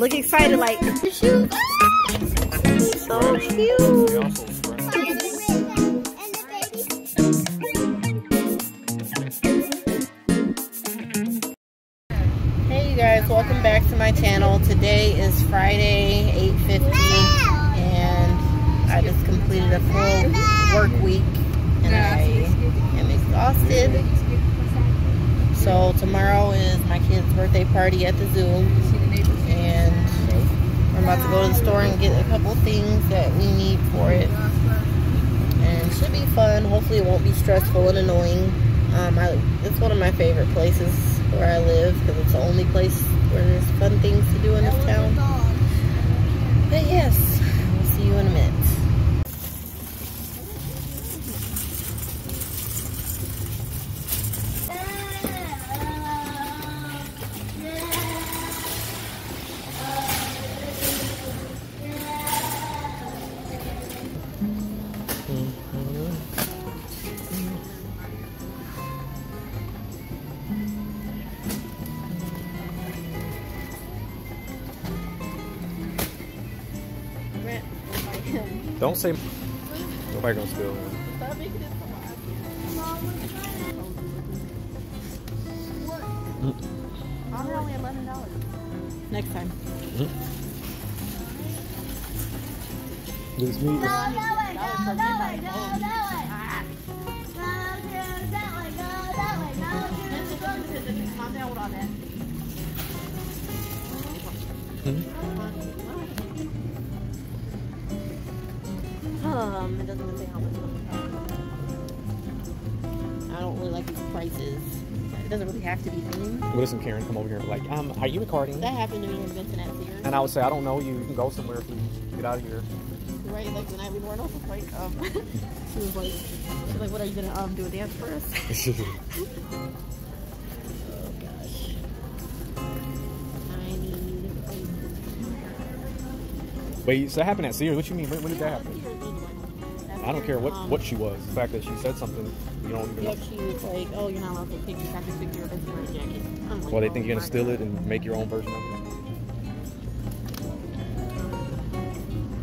Look excited, like. So cute. Hey you guys, welcome back to my channel. Today is Friday, 8.50 and I just completed a full work week and I am exhausted. So tomorrow is my kid's birthday party at the zoo we're about to go to the store and get a couple things that we need for it. And it should be fun. Hopefully it won't be stressful and annoying. Um, I, it's one of my favorite places where I live because it's the only place where there's fun things to do in this town. But yes, we'll see you in a minute. Don't say. Nobody gonna steal it. only eleven dollars. Next time. Mm-hmm. This meat. Mm-hmm. Hmm? Um, it doesn't even say how much. I don't really like these prices. It doesn't really have to be. What if some Karen come over here and be like, um, are you recording? That happened to me in Vincent at Sears. And I would say, I don't know you. You can go somewhere, please. Get out of here. Right, like the night we were off, like, um, she was like, she was like, what are you gonna um do a dance for us? oh gosh. I need. Wait, so that happened at Sears. What you mean? When, when did that happen? Sears was one. I don't care what, Um, what she was. The fact that she said something, you don't even know. Yep, she was like, oh, you're not allowed to take after picture of a wearing jacket. I'm like, Well, they oh think you're gonna steal it and make your own version of it.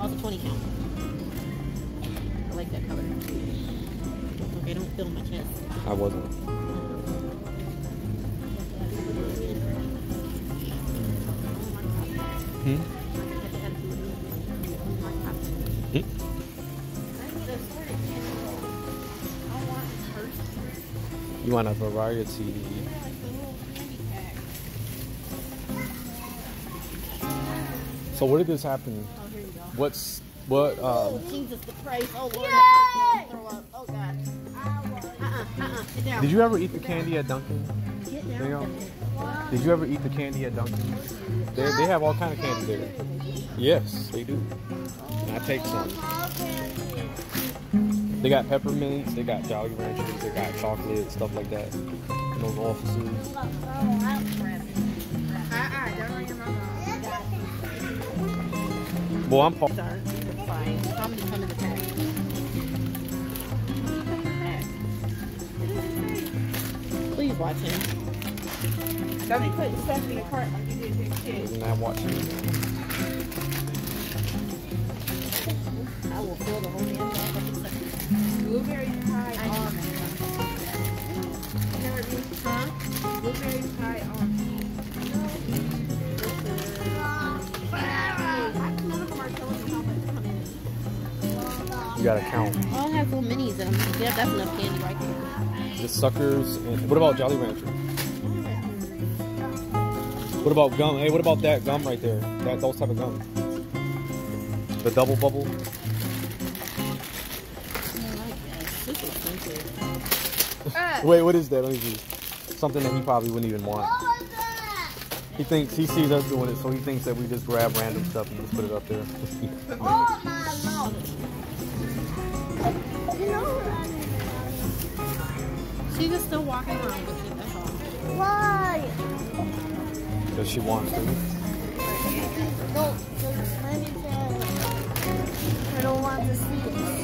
Also 20 count. I like that color. Okay, don't fill my chest. I wasn't. Hmm? Want a variety. So where did this happen? Oh, here you go. What's what? Oh, Um, Jesus, the price. Oh, Lord. have throw up. Oh, God. Uh-uh, uh-uh. Get down. did you ever eat the candy at Dunkin'? Get There you go. Did you ever eat the candy at Dunkin'? They, they have all kind of candy there. Yes, they do. And I take some. They got peppermints, they got Jolly Ranchers, they got chocolate, stuff like that. In those offices. Well, I'm part. These are these are fine. How many come in the pack? Please watch him. Let me put stuff in the cart like you did this kid. Isn't that watching? I will fill the whole damn bag up with suckers. Blueberry pie I know. almond. You know what I mean? Huh? Blueberry pie almond. None of them are telling me how much come in. You gotta count. All have little minis in them. Yeah, that's enough candy right there. The suckers. And what about Jolly Rancher? What about gum? Hey, what about that gum right there? That those type of gum. The double bubble. Wait, what is that? Let me see. Something that he probably wouldn't even want. He thinks he sees us doing it, so he thinks that we just grab random stuff and just put it up there. oh my lord. You know She's just still walking around with it, that's all. why? Because she wants to. No, because Lenny I don't want to see it.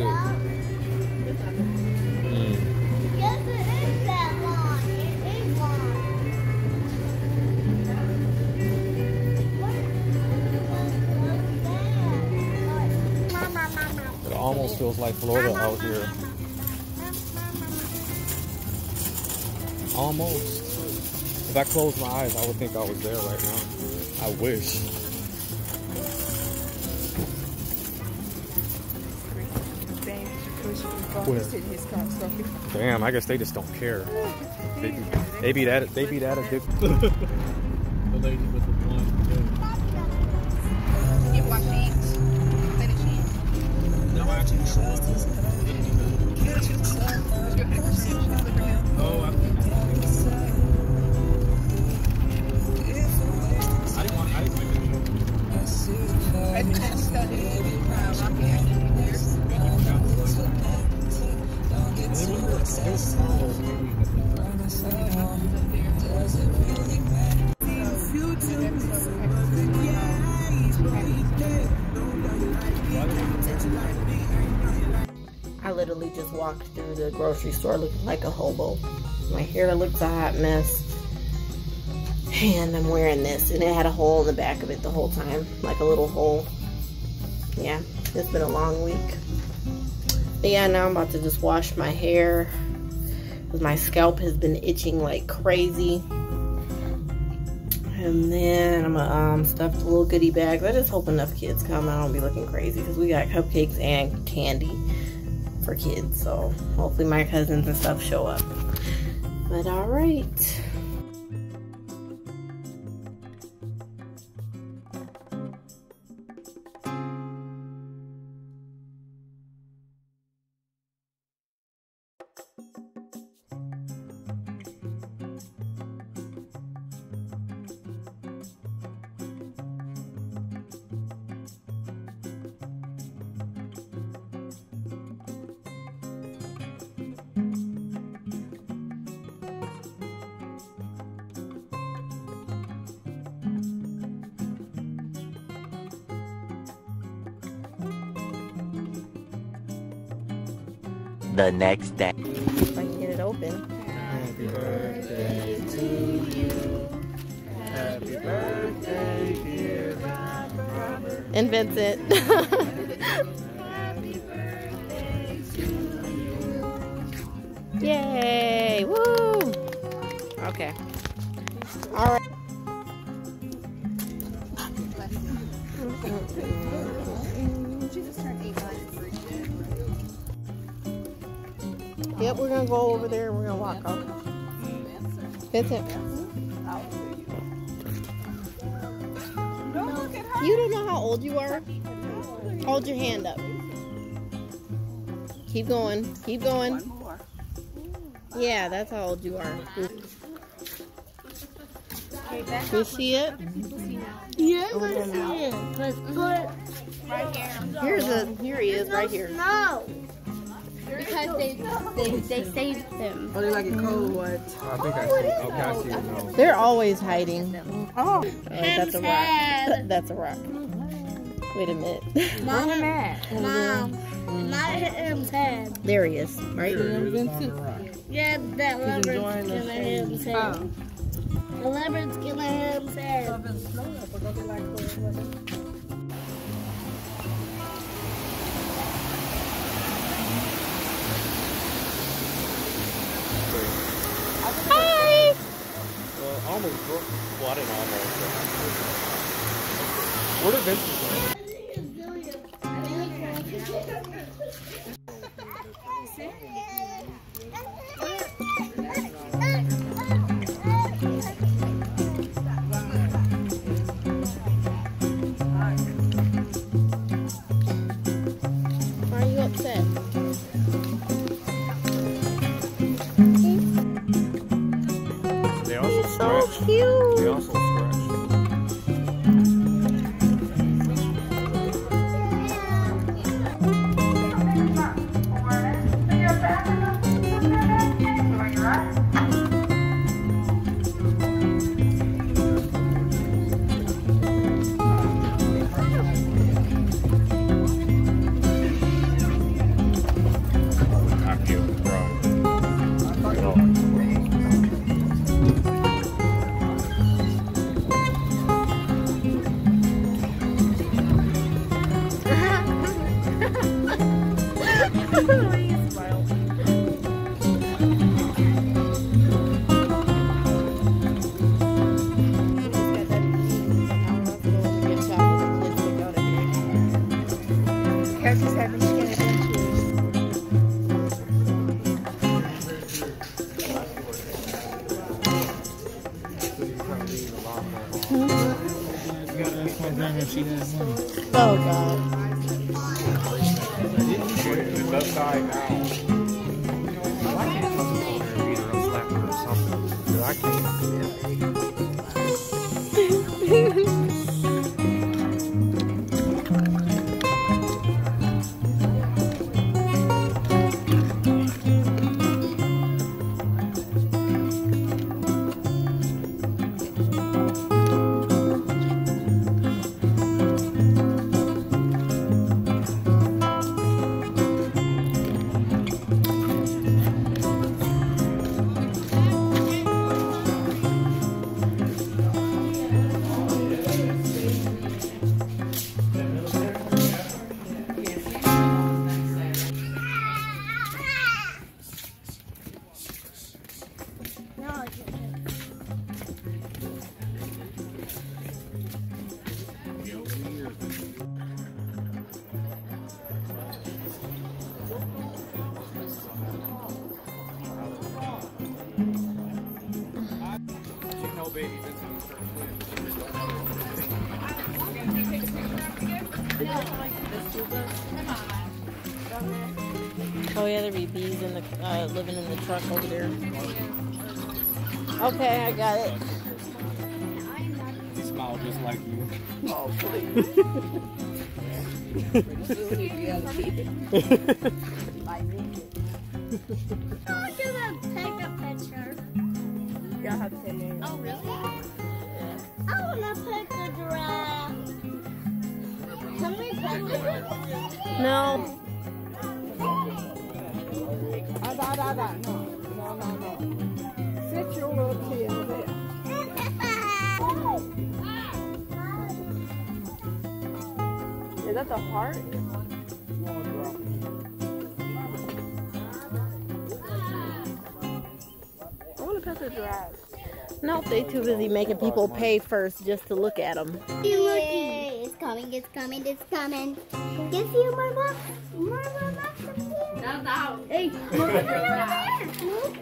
is it? It almost feels like Florida out here. Almost. If I closed my eyes, I would think I was there right now. I wish. Where? Damn, I guess they just don't care. They be, they be that they be that addicted. I literally just walked through the grocery store looking like a hobo. My hair looks a hot mess. And I'm wearing this. And it had a hole in the back of it the whole time. Like a little hole. Yeah, it's been a long week. But yeah, now I'm about to just wash my hair. Because my scalp has been itching like crazy. And then I'm gonna um, stuff the little goodie bags. I just hope enough kids come. I don't be looking crazy because we got cupcakes and candy for kids. So hopefully my cousins and stuff show up. But all right. Next day. If I can get it open. Happy birthday to you. Happy birthday, dear Robert. And Vincent. Yay! Woo! Okay. All right. Yep, we're gonna go over there and we're gonna walk Okay. That's it. You don't know how old you are? Hold your hand up. Keep going. Keep going. Yeah, that's how old you are. You see it? Yes, oh, I see it. But put Here's a here he is right here. no. Because they they, they saved them. Oh, they like a cold one. I think I see. Okay, I see it now. They're always hiding. Oh, Oh, that's a rock. That's a rock. Wait a minute. Mom, Mom, not hit him's head. There he is, right? Yeah, that leopard's gonna hit him's head. The leopard's gonna hit him's head. Hi. Well, almost broke. Well, I didn't almost. Where did Vincent go? Oh god. 10 minutes. Oh, really? I wanna pet the giraffe. Can we pet the giraffe? No. Ah, da, da, da. No, no, no, no. Sit your little tail there. That the heart? I want to pet the giraffe. No, they too busy making people pay first just to look at them. Yay, it's coming, it's coming, it's coming. Give you my box. More of my box. That's out. Hey, Look at that.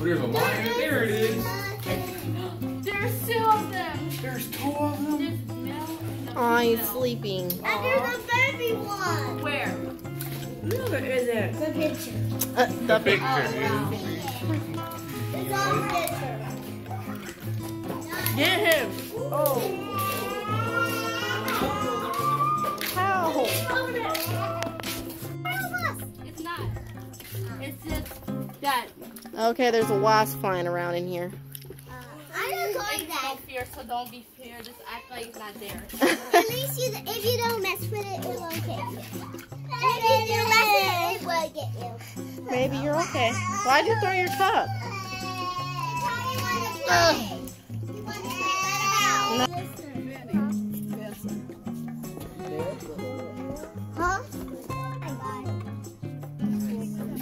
There's a lion. There it is. There's two of them. There's two of them. Oh, he's sleeping. And there's a baby one. Where? No, there isn't. The picture. Uh, the big. It's on the picture. Get him. Oh. How? It's It's just that. Okay, there's a wasp flying around in here. Uh, I don't like It's that. no fear, so don't be fear. Just act like it's not there. At least you, if you don't mess with it, it won't get you. If you do mess with it, it will get you. Maybe you're okay. Why'd you throw your cup? Ugh. Huh?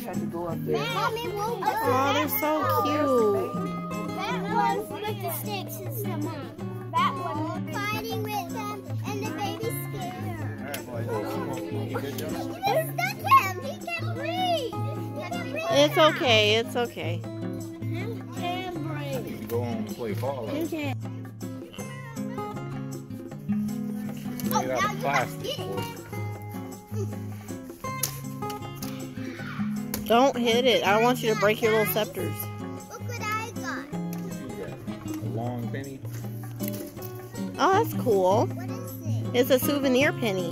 Had to go up there. Mommy, we'll go. Oh, they're so cute. That one with the sticks is the mom. That one fighting with them, and the baby's scared. There's stuck him. He can breathe. He can breathe. It's okay. It's okay. He can breathe. Go home and play ball. He can. Oh, out now of you plastic. have boy. Don't hit it. I don't want you to break your little scepters. Look what I got. A long penny. Oh, that's cool. What is it? It's a souvenir penny.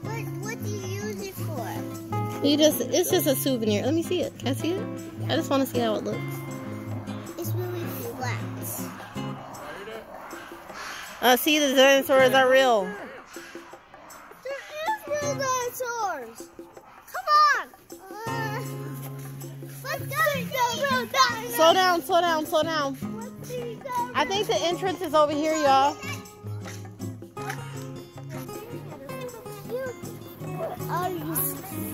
What, what do you use it for? You just, it's just a souvenir. Let me see it. Can I see it? I just want to see how it looks. It's really flat. Uh, see, the dinosaurs are real. Slow down, slow down, slow down. I think the entrance is over here, y'all. Are you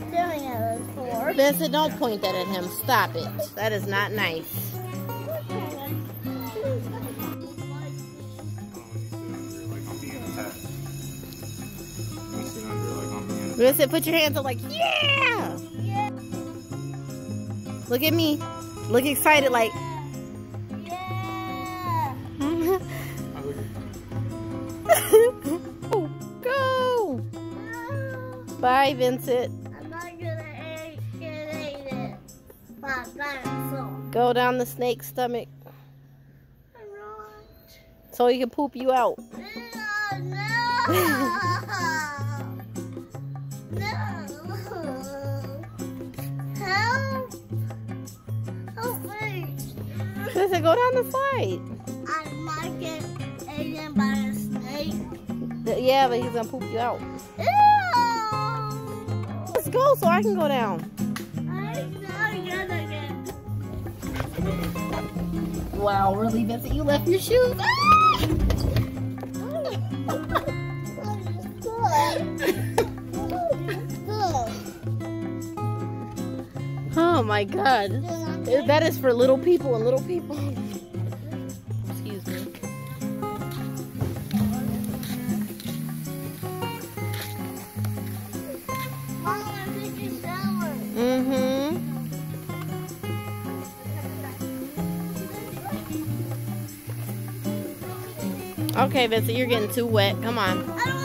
staring at? Vincent, don't point that at him. Stop it. That is not nice. Vincent, put your hands up like, yeah! Look at me. Look excited like, Yeah. oh, go! Bye, Vincent. I'm not gonna eat, it. Go down the snake's stomach so he can poop you out. No, no. no. Vincent, go down the slide. I might get eaten by a snake. Yeah, but he's gonna poop you out. Ew. Let's go so I can go down. I'm not gonna. Wow, really, Vincent? You left your shoes? Ah! Oh my god. That is for little people and little people. Excuse me. Mm-hmm. Okay, Vincent, you're getting too wet. Come on.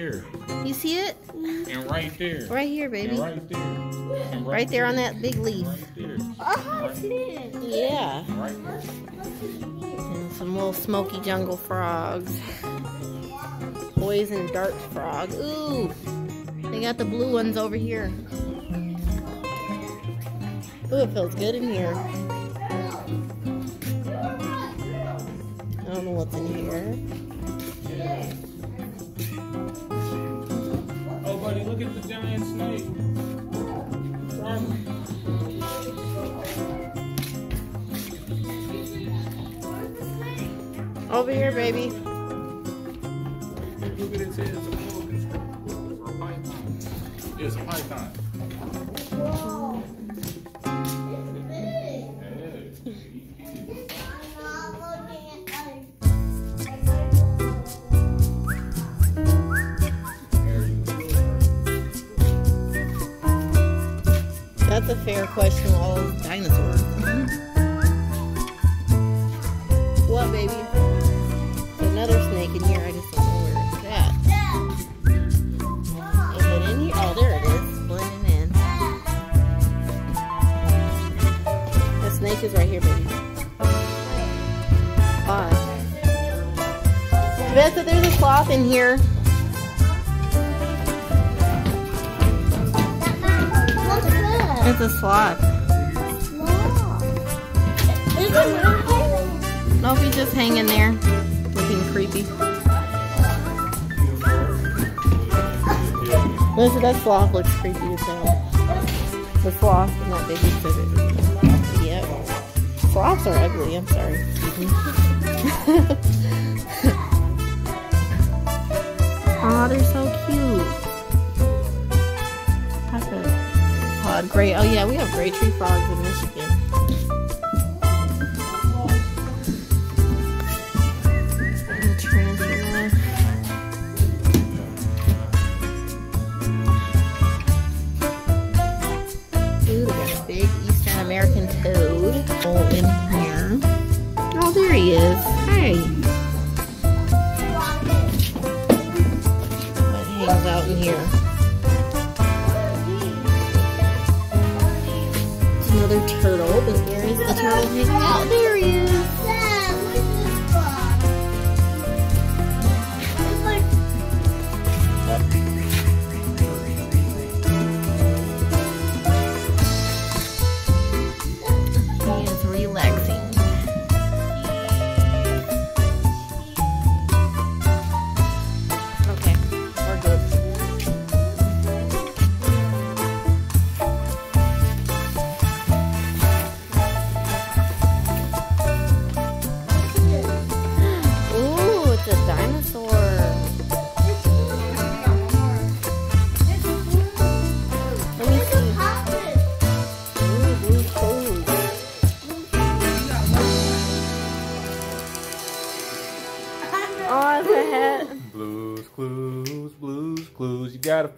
There. You see it? And right there. Right here, And baby. right there. And Right there on that big leaf. Right there. Oh, yeah. Right. And some little smoky jungle frogs. Poison dart frog. Ooh. They got the blue ones over here. Ooh, it feels good in here. I don't know what's in here. Look at the giant snake. Run. Over here, baby. Look at it. It's a or a python. It's a python. Question. All dinosaurs. Nope, he's just hanging there, looking creepy. Listen, that sloth looks creepy as hell. The sloth, not baby exhibit. Yep. Sloths are ugly, I'm sorry. Aw, they're so cute. That's a pod gray. Oh yeah, we have gray tree frogs in Michigan. is. Hey. What hangs out in here? It's another turtle, but where is the turtle hanging out? There he is.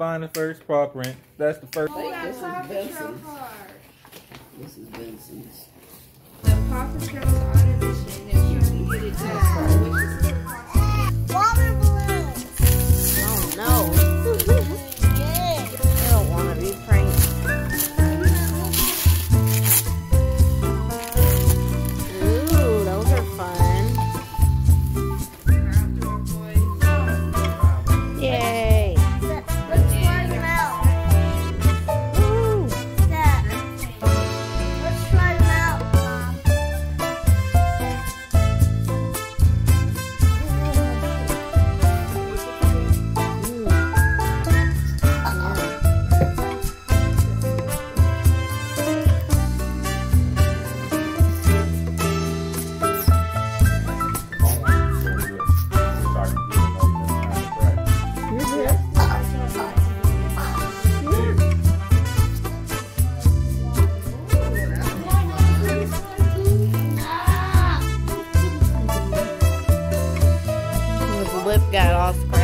Find the first paw print. That's the first. This is Benson's. This is Benson's. The Paw Patrol on edition. Lip got all scratched.